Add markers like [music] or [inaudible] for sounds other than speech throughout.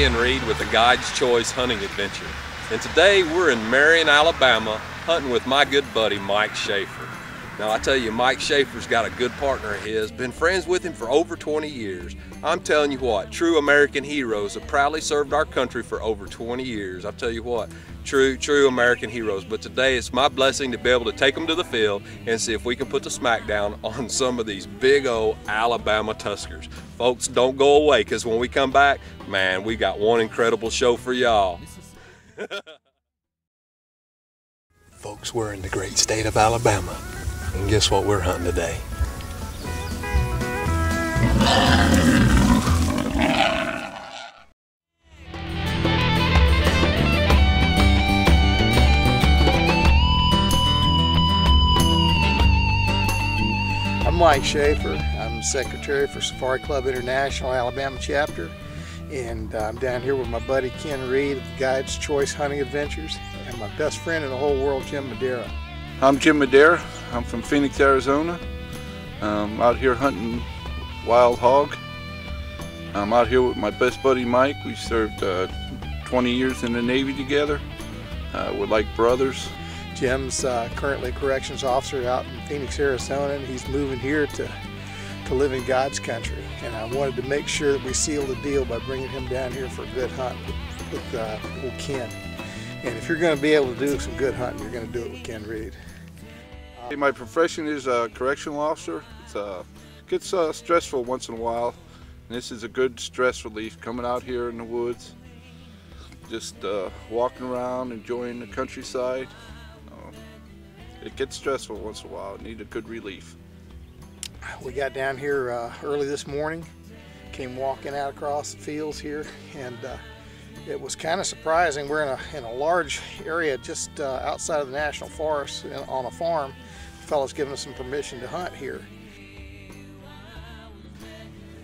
Ken Reed with the Guide's Choice Hunting Adventure. And today we're in Marion, Alabama, hunting with my good buddy Mike Schaefer. Now I tell you, Mike Schaefer's got a good partner of his, been friends with him for over 20 years. I'm telling you what, true American heroes have proudly served our country for over 20 years. I tell you what, true, true American heroes. But today it's my blessing to be able to take them to the field and see if we can put the smackdown [laughs] on some of these big old Alabama Tuskers. Folks, don't go away because when we come back, man, we got one incredible show for y'all. [laughs] Folks, we're in the great state of Alabama. And guess what we're hunting today? I'm Mike Schaefer. I'm Secretary for Safari Club International Alabama chapter. And uh, I'm down here with my buddy Ken Reed of Guide's Choice Hunting Adventures and my best friend in the whole world, Jim Madera. I'm Jim Madera. I'm from Phoenix, Arizona. I'm out here hunting wild hog. I'm out here with my best buddy Mike. We served uh, 20 years in the Navy together. Uh, we're like brothers. Jim's uh, currently corrections officer out in Phoenix, Arizona, and he's moving here to, to live in God's country. And I wanted to make sure that we sealed the deal by bringing him down here for a good hunt with, with uh, old Ken. And if you're going to be able to do some good hunting, you're going to do it with Ken Reed. My profession is a correctional officer. It uh, gets uh, stressful once in a while. And this is a good stress relief coming out here in the woods. Just uh, walking around, enjoying the countryside. Uh, it gets stressful once in a while. Need a good relief. We got down here uh, early this morning, came walking out across the fields here, and uh, it was kind of surprising. We're in a, in a large area just uh, outside of the National Forest on a farm. The fellow's giving us some permission to hunt here.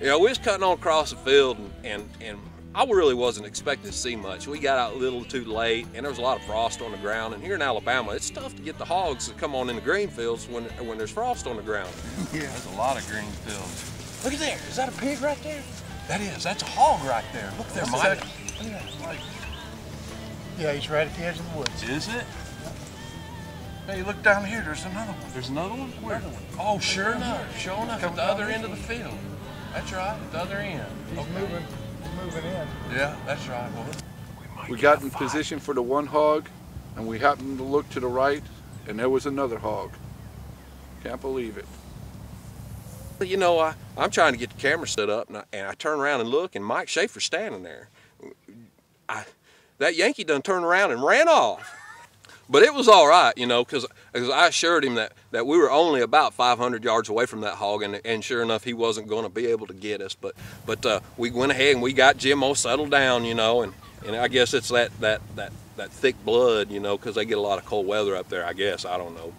You know, we was cutting on across the field and, and, and I really wasn't expecting to see much. We got out a little too late and there was a lot of frost on the ground. And here in Alabama, it's tough to get the hogs to come on in the green fields when, when there's frost on the ground. [laughs] Yeah, there's a lot of green fields. Look at there, is that a pig right there? That is, that's a hog right there. Look there, Mike. Look at that, Mike. Yeah, he's right at the edge of the woods. Is it? Hey, look down here, there's another one. There's another one? Where? Another one. Oh, sure enough, sure enough, at the other end of the field. That's right, at the other end. He's Okay. moving, he's moving in. Yeah, that's right. Well, We got in position for the one hog, and we happened to look to the right, and there was another hog. Can't believe it. You know, I, I'm trying to get the camera set up and I, and I turn around and look and Mike Schaefer's standing there. I, that Yankee done turned around and ran off. But it was all right, you know, because I assured him that, that we were only about 500 yards away from that hog, and, and sure enough, he wasn't going to be able to get us. But but uh, we went ahead and we got Jim all settled down, you know, and, and I guess it's that that that that thick blood, you know, because they get a lot of cold weather up there. I guess I don't know.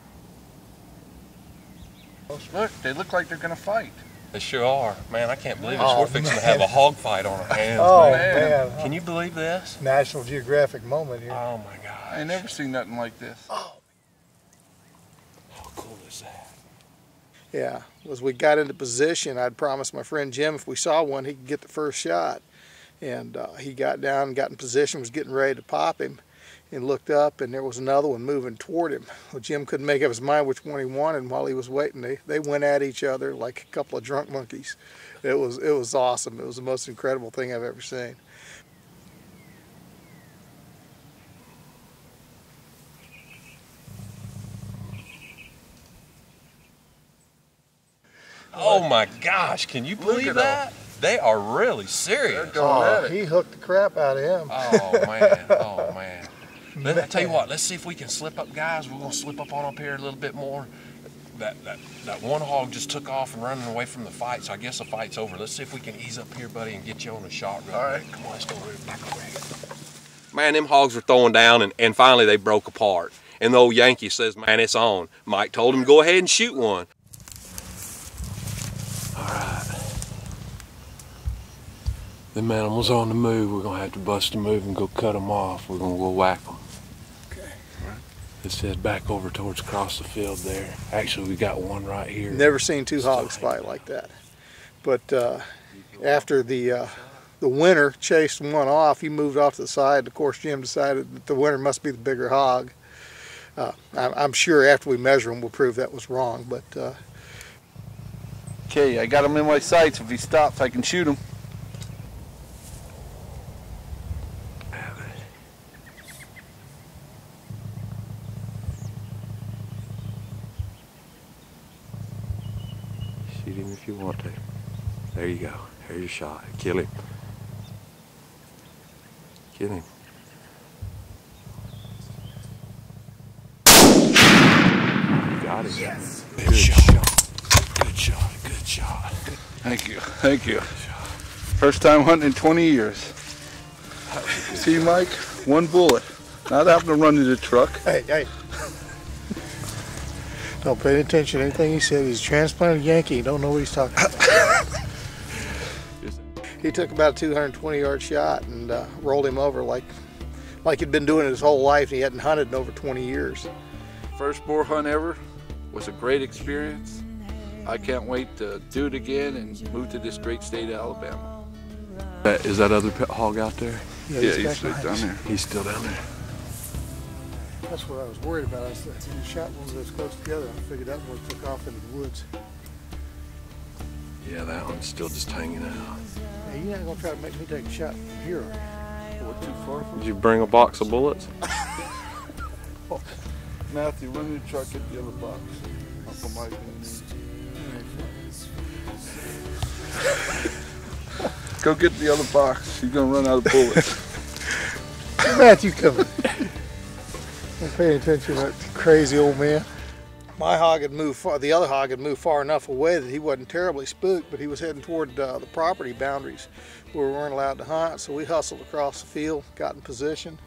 look, they look like they're gonna fight. They sure are, man. I can't believe Oh, We're fixing to have a hog fight on our hands. Oh, man. man. Can you believe this? National Geographic moment here. Oh my God. I ain't never seen nothing like this. Oh. How cool is that? Yeah, as we got into position, I'd promised my friend Jim if we saw one, he could get the first shot. And uh, he got down, got in position, was getting ready to pop him, and looked up, and there was another one moving toward him. Well, Jim couldn't make up his mind which one he wanted. And while he was waiting, they, they went at each other like a couple of drunk monkeys. It was it was awesome. It was the most incredible thing I've ever seen. Oh my gosh, can you believe at that? They are really serious. Oh, he hooked the crap out of him. Oh man, oh man. Let, I tell you what, let's see if we can slip up, guys. We're gonna slip up on up here a little bit more. That, that, that one hog just took off and running away from the fight, so I guess the fight's over. Let's see if we can ease up here, buddy, and get you on a shot. Real All right. quick. Come on, let's go real back over here. Man, them hogs were throwing down, and, and finally they broke apart. And the old Yankee says, man, it's on. Mike told him, go ahead and shoot one. All right. Them animals on the move. We're gonna have to bust a move and go cut them off. We're gonna go whack them. Okay. Let's head back over towards across the field there. Actually, we got one right here. Never seen two hogs fight like that. But uh, after the uh, the winner chased one off. He moved off to the side. Of course, Jim decided that the winner must be the bigger hog. Uh, I'm, I'm, sure after we measure him, we'll prove that was wrong. But uh, okay, I got him in my sights. If he stops, I can shoot him. Shoot him if you want to. There you go. There's your shot. Kill him. Kill him. You got him. Yes. Good shot. shot. Good shot. Good shot. Thank you. Thank you. First time hunting in 20 years. See, Mike? One bullet. Not having to run into the truck. Hey, hey. Don't pay attention to anything he said. He's a transplanted Yankee. He don't know what he's talking about. [laughs] he took about a 220 yard shot and uh, rolled him over like like he'd been doing it his whole life. He hadn't hunted in over 20 years. First boar hunt ever was a great experience. I can't wait to do it again and move to this great state of Alabama. Is that other pet hog out there? Yeah, Yeah, he's, he's back down there. He's still down there. That's what I was worried about. I said, you shot one of those close together. I figured that one took off into the woods. Yeah, that one's still just hanging out. Hey, you're not gonna try to make me take a shot from here, are? What, too far from Did you bring a box of bullets? [laughs] Matthew, run your truck at the other box. Uncle Mike and Go get the other box. You're gonna run out of bullets. [laughs] Matthew coming. [laughs] I'm paying attention to that crazy old man. My hog had moved far, the other hog had moved far enough away that he wasn't terribly spooked, but he was heading toward uh, the property boundaries where we weren't allowed to hunt. So we hustled across the field, got in position,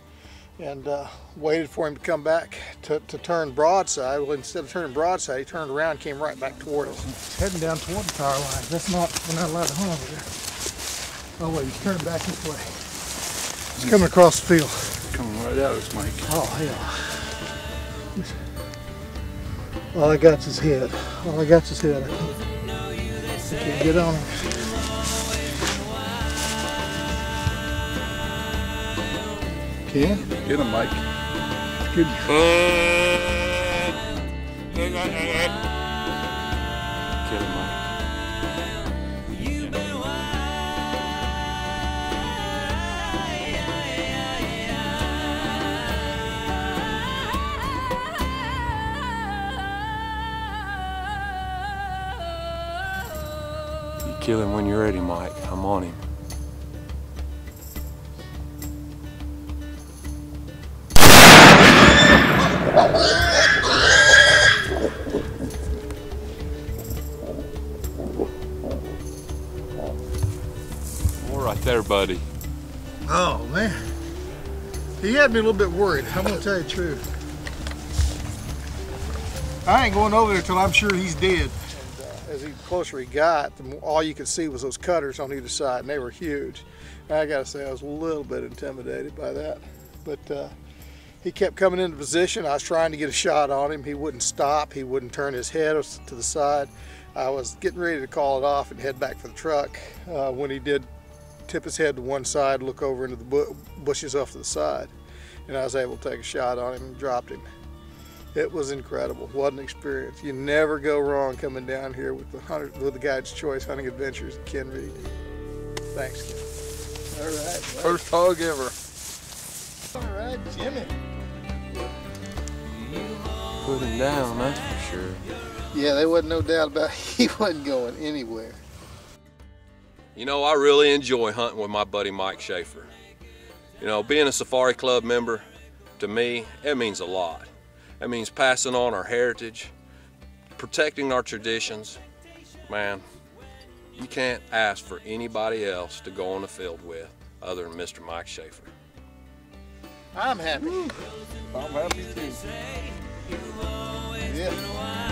and uh, waited for him to come back to, to turn broadside. Well, instead of turning broadside, he turned around and came right back toward us. He's heading down toward the power line. That's not, we're not allowed to hunt over there. Oh, wait, he's turning back this way. He's coming across the field. Coming right at us, Mike. Oh, hell. All I got's his head. All I got's his head. I can't get on him. Can? Get him, Mike. Good. Kill him when you're ready, Mike. I'm on him. All right there, buddy. Oh, man. He had me a little bit worried. I'm going to tell you the truth. I ain't going over there till I'm sure he's dead. As he closer he got, the more, all you could see was those cutters on either side, and they were huge. And I got to say, I was a little bit intimidated by that. But uh, he kept coming into position. I was trying to get a shot on him. He wouldn't stop. He wouldn't turn his head to the side. I was getting ready to call it off and head back for the truck uh, when he did tip his head to one side, look over into the bu- bushes off to the side, and I was able to take a shot on him and dropped him. It was incredible. What an experience! You never go wrong coming down here with the hunter, with the Guide's Choice Hunting Adventures, Ken Reed. Thanks, Ken. All right, First hog ever. all right, Jimmy. Put him down, that's for sure. Yeah, there wasn't no doubt about it. [laughs] he wasn't going anywhere. You know, I really enjoy hunting with my buddy Mike Schaefer. You know, being a Safari Club member, to me, it means a lot. It means passing on our heritage, protecting our traditions. Man, you can't ask for anybody else to go on the field with other than Mr. Mike Schaefer. I'm happy. I'm happy too. Yeah.